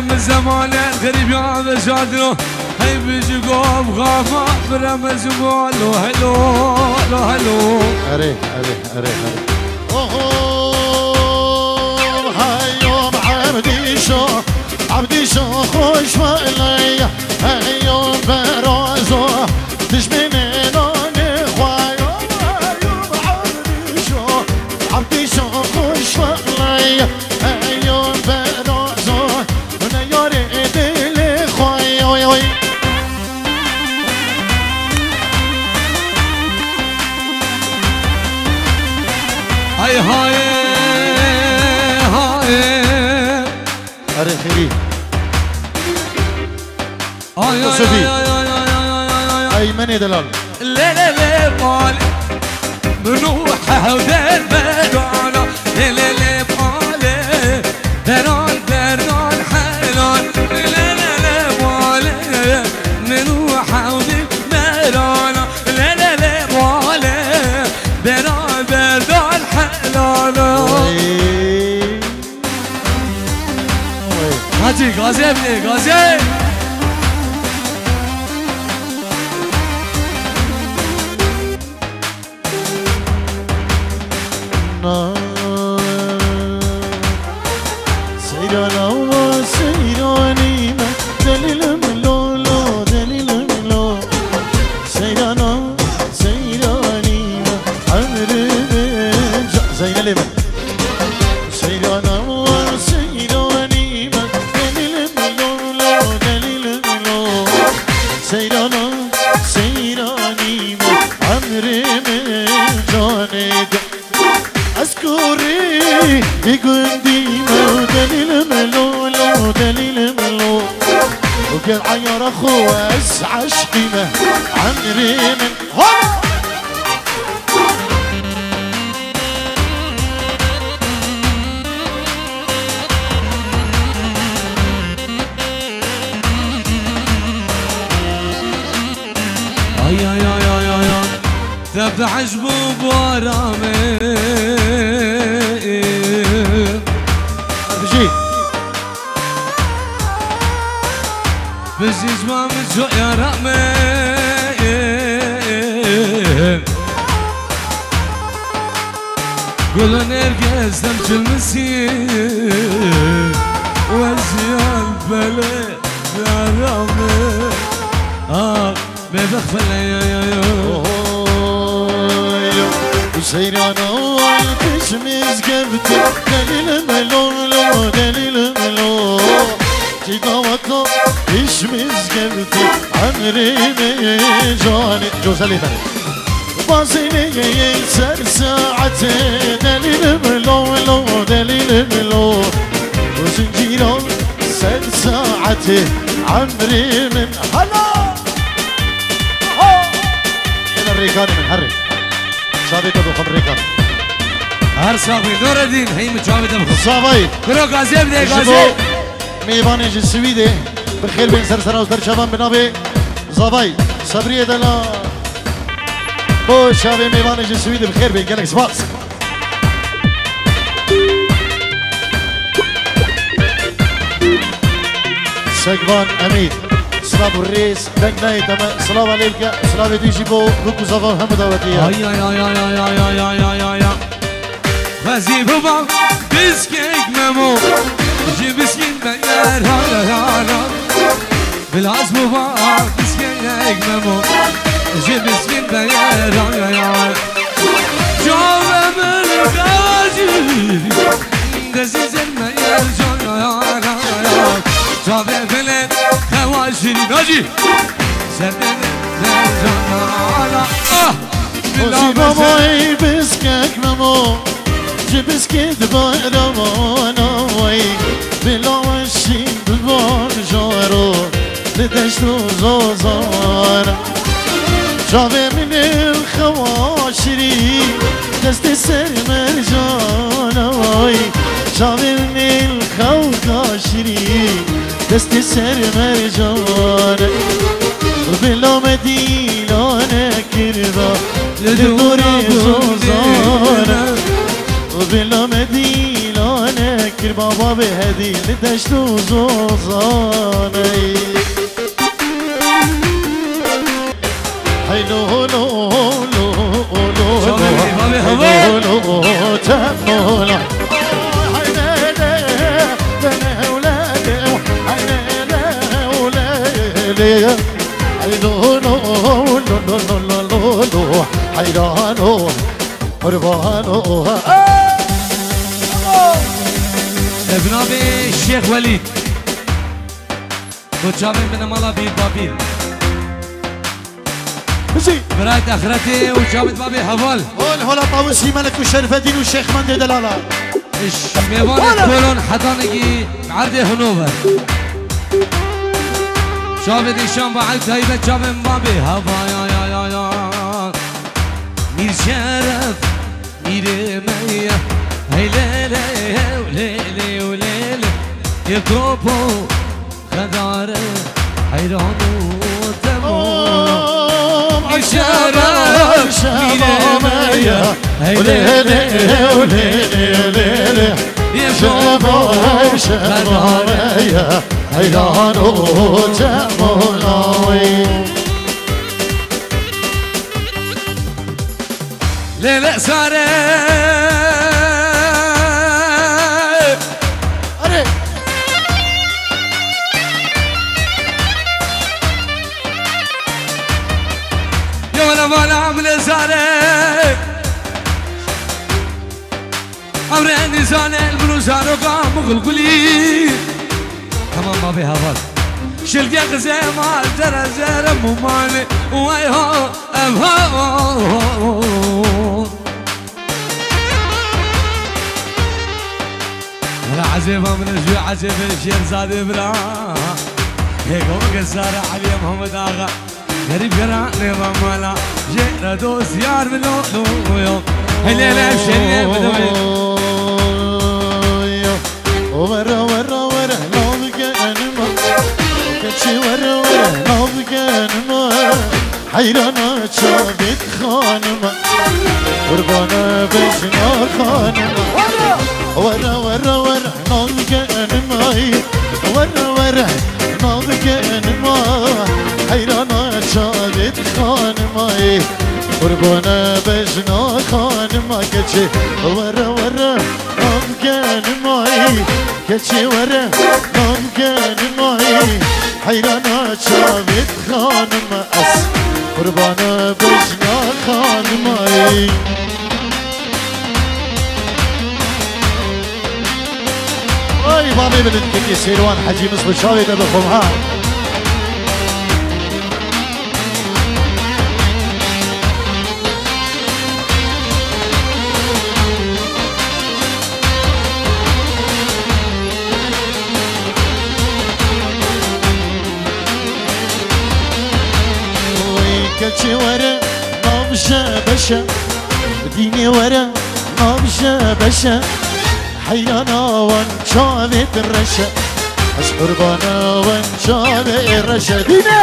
من زمان غريب يا بجادلو هي بيجي قوم غافا برم زمالو هلو هلو هلو. اري اري اري اري هيوم عبدي شو عبدي شو خوش وإلي هيوم برازو ايمن دلال لا لا لا قال بنروح هذا المدعنا لا لا لا قال دلال دلال لا لا لا بنروح هذا المدعنا لا لا لا قال دلال دلال حلال غازي غازي بعجب وبورامي بجي بجي جمام جو يا رامي. قولوا نرجس دمج المسير وزيان بلي يا رامي. آه بيبخ فلا يا يا يا Zeyran ol peşimiz gebti Delil melo lo delil melo Cidavata peşimiz gebti Emrine cani Güzel idare Bazine yeter saate Delil melo lo delil melo Zincir ol sen saate Emrimin hala Yine rikani min harri شابیت بخون ریکا هر ساقی دور دین هیم شابیت بخون ساقی کرو گازیب ده گازیب میوان جسوی ده. بخیر بین سر سر در شبان بنابه زابای صبری دلا. بو شابه میوان جسوی به بخیر بین گلک سپاس. سگوان امید. سلام الرئيس بنك ناي تمام سلام عليك سلام ديجي بو بكو زافا محمد اوديا ay ay ay ay ay ay ay ay ay ay ay غازي بابا بسكيك مامو جي بسكين بيار هلا هلا بالعز بابا بسكيك مامو جي بسكين بيار هلا هلا جواب الغازي دزيز الميار جواب هلا على شيرين هاجي سنة زوجنا على آه بلا من الخواشري. دست سر مرجانا وي. جاوه من الخواشري. دست سر مرجانه. بلا مدیلانه کرده لدور زوزانه. بلا مدیلانه کر بابا به هدیه دشت و زوزانه. وليد وتشابه من مالا بير بابير زي برايت اخرتي وشابت بابي حفال هول هولا طاووسي ملك وشرف الدين والشيخ مندي دلاله ميوان كولون حضانقي عرض هنوفر شابت الشام بعد هيبة شابت بابي هفا يا يا يا يا مير شرف مير مية يكروبو خدارة حيران وتمو شباب شباب وليلي وليلي وليلي شباب شباب حيران وتمولاوي ليلة سارة. البروزان وقام غلغلي تمام ما بها فضل شلقي غزي ما زر زر مماني ويهو أمهو ولا عزيمة من الجوع عزيمة الشير زاد برا هيك هو قزار علي محمد آغا. قريب قرأني ضمالا جينا دوس يار من لو لو يوم هليلة بشرية بدوي. ورا ورا ورا نوبك أنما كتشي ورا ورا نوبك أنما حيرانا شابت خانما قربانا بجنا خانما ورا ورا ورا نوبك أنما ورا ورا نوبك أنما حيرانا شابت خانما قربانا بجنا خانما كتشي ورا ورا نوبك معي كتشي ورا ممكن معي حيرانا شافت خانم أس قربانا بجنا خانمي أي بابي بلد كني سيروان حجي مصر شاوي دبخم ها بشا ديني ورا نابشة بشا حيانا وان شافت الرشا قربانا وان شافت الرشا. ديني!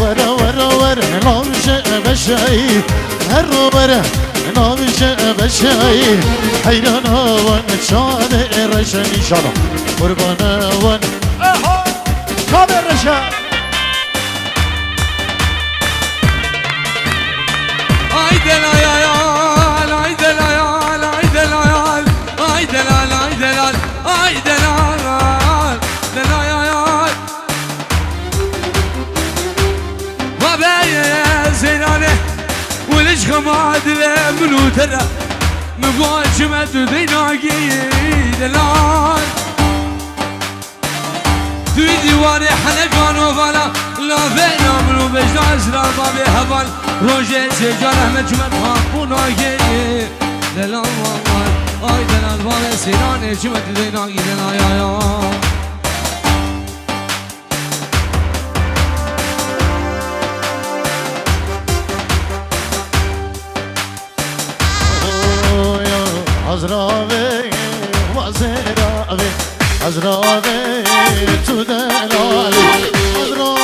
ورا ورا ورا نابشة بشا هر ورا نابشة بشا حيانا وان شافت الرشا. إن شاء الله. قربانا وان شافت الرشا. عشقم دل منو ترى مواجمة ذيناقي دلال توی دیوار حلقان و بالا لافه نامل و بجناز را به هوال روژه سجار احمد جمعه پاکون آگه دلان وان آی دلال وان سینان جمعه آی آی آی از راه واسه راه از راه تو دلالی از راه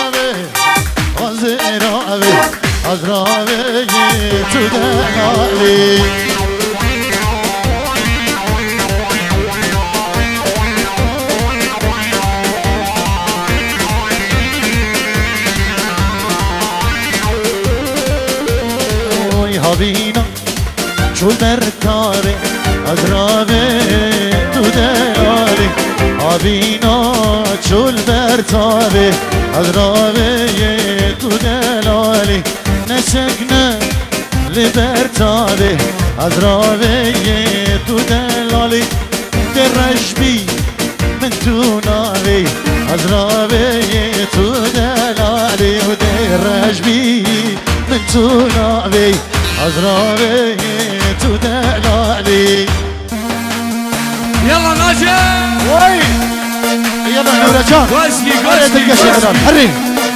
واسه راه از راه تو دلالی Giulberto آبینا چول برتاره از راوه تو دلالی نسکنه لبرتاره از راوه تو دلالی درش بی من تو ناوی از راوه تو دلالی و درش بی من تو ناوی از راوه تو دلالی يلا ناجم وي يلا نورة جان. كويسكي هري تلقى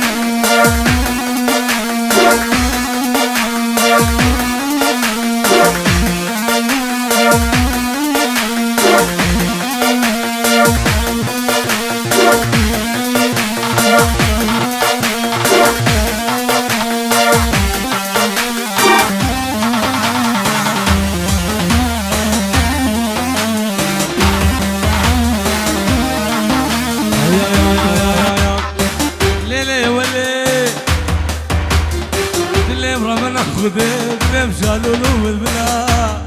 اللي برا ناخذ اللي مشالوا له بالبلا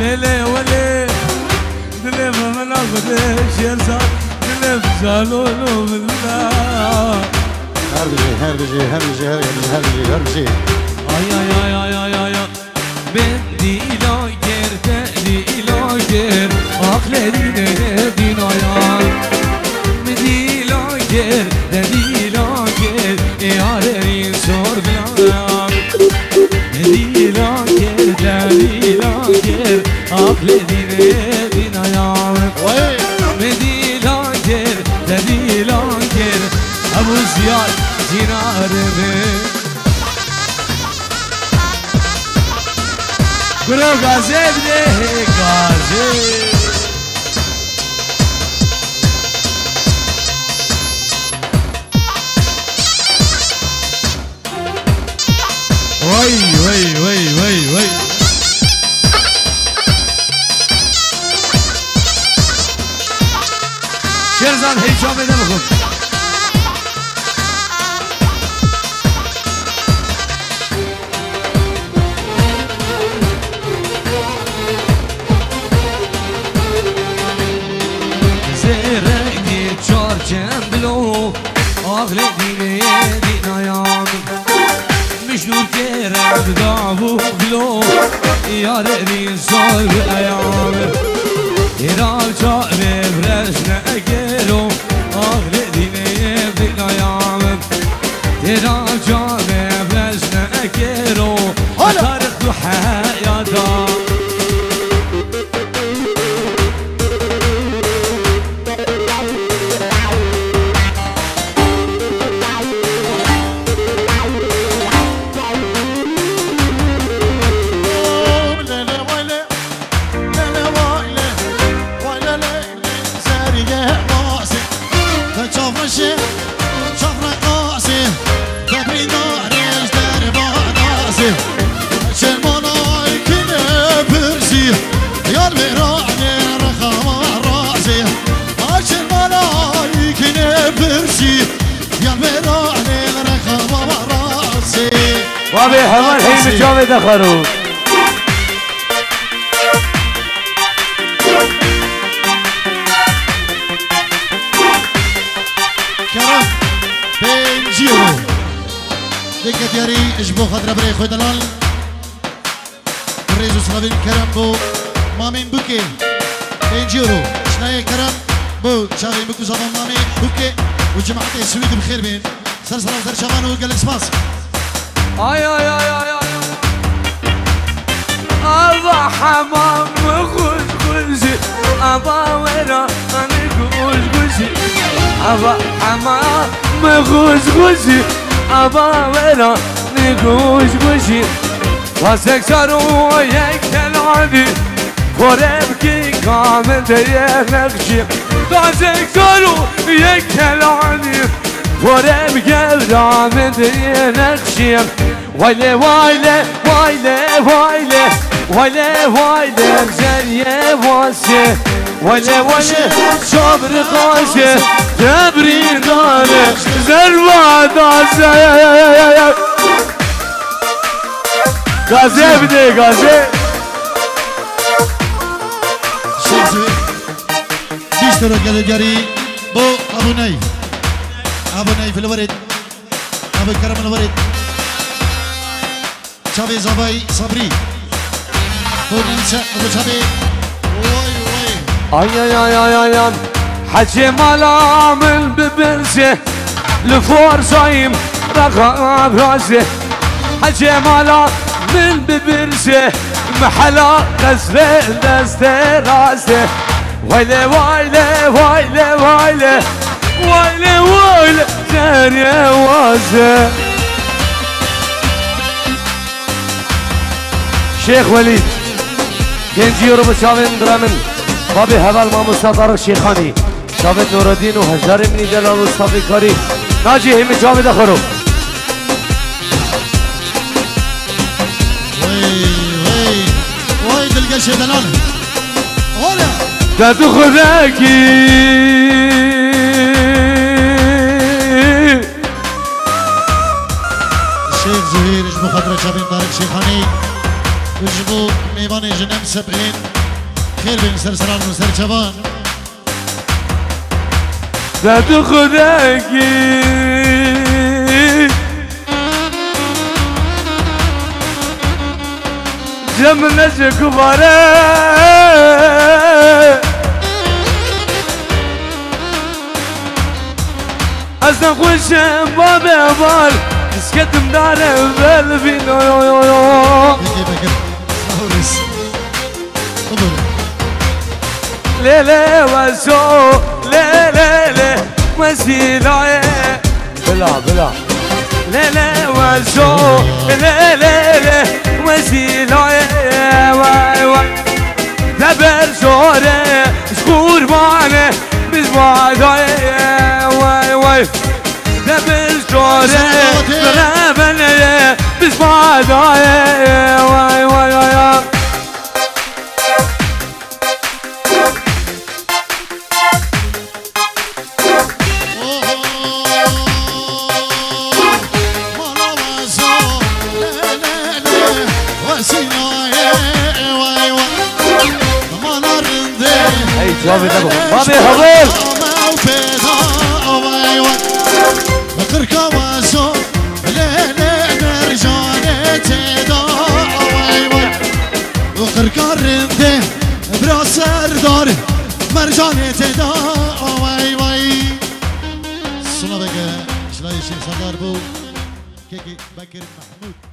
ليلي ولي اللي برا ناخذ شير صار اللي مشالوا له بالبلا هرجي هرجي هرجي هرجي هرجي هرجي Ay ay ay ay ay ay ay Ben dilager de dilager Aklerine din ayar yar Dil ager, dil ager Able dine bin ayar Me dil ager, dil ager Abu ziyar cinareme Kuro gazebre gazebre Ramazan heyecamına bakın. Zerengi çarçen bilo Ahli dine din Müşnur kerem davu bilo Yarevi zor ayağım Yeral çare brezne مجاوي دخلوا. كرم بين جيرو ديك دياري اجبو خضرا بري خوي دلال. ريزو سلافين كرم بو مامين بوكي. بين جيرو شناي كرم بو شاغي بوكو زمان مامي بوكي. وجماعة السويد بخير بين. سر سلام سر شمان وقال سباس. آي آي آي آي. ابا حمام غوز غوزي ابا ورا أنا غوز غوزي ابا حمام غوز غوزي ابا ورا نغوز غوزي واسك صاروا يك تلعبي وربكي كامل ديك نقشي واسك صاروا يك تلعبي ورم گردام دی نقشیم وایله وایله وایله وایله Vale vay devceriye vase Vale vale sabr kaze Debri dare zerva daze Gaze bir de gaze Şimdi Diş tarafı gelir geri Bu abuney Abuney fil varit Abi karaman varit Çaviz abay sabri. ننسى ابو شابي واي واي اي اي اي اي اي حجي مال عامل ببرزه لفور صايم رقم راسه حجي مال عامل ببرزه محلا غزله دسته راسه ويلي ويلي ويلي ويلي ويلي ويلي شيخ وليد کنجی رو بچاوین درامن بابی هول ماموسا دارو شیخانی شاوید نورالدین و هجار منی دلال و صافی کاری ناجی همی جاوید دخورو وای دلگش دادو خوراکی شیخ زهیرش بخاطر شابين طارق شیخانی. اجبو ميباني جنم سبعين. خير بين سرسران وسر شبان دادو خداکی جم نجه کباره ازن خوشم باب بال اسکتم داره بل بینو یو یو یو ساورس قبل ليلة وزو. ليلة ليلة وزيلة. بلا بلا. ليلة وزو. ليلة ليلة وزيلة. واي واي دبر زوره شكور مانه biz bağdaya vay vay Ne biz çare beneye biz bağdaya Ey cevap edin bakalım. Babi hazır. قرنده برا سردار مرجانه تدا وای وای سنا بگه شلای شیخ سردار بو که بکر محمود